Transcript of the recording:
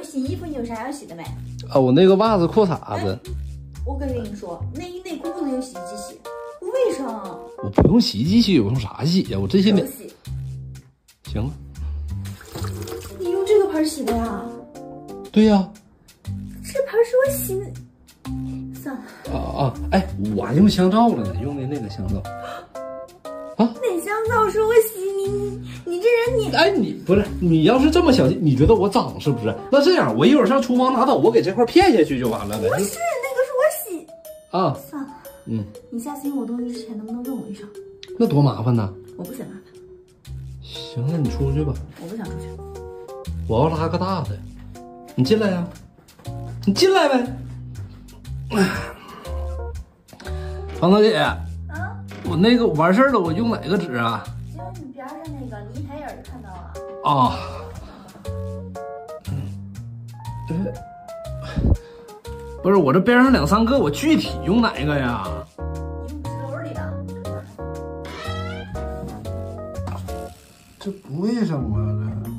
我洗衣服，你有啥要洗的没？啊，我那个袜子、裤衩子，我可跟你说，内衣内裤不能用洗衣机洗，不卫生。我不用洗衣机洗，我用啥洗呀？我这些年洗，行了。你用这个盆洗的呀？对呀、这盆是我洗的。算了，啊，啊哎，我还用香皂了呢，用的那个香皂。啊那香皂是我洗哎，你不是你要是这么小心，你觉得我脏是不是？那这样，我一会儿上厨房拿刀，我给这块片下去就完了呗。不是那个是我洗。啊，算了，嗯，你下次用我东西之前能不能问我一声？那多麻烦呢。我不嫌麻烦，行，那你出去吧，我不想出去。我要拉个大的。你进来呀，你进来呗。哎，房小姐，啊，我那个完事儿了，我用哪个纸啊？那个，你一抬眼就看到了。啊，嗯，呃，不是我这边上两三个，我具体用哪个呀？你用纸篓里的。这不卫生啊，这。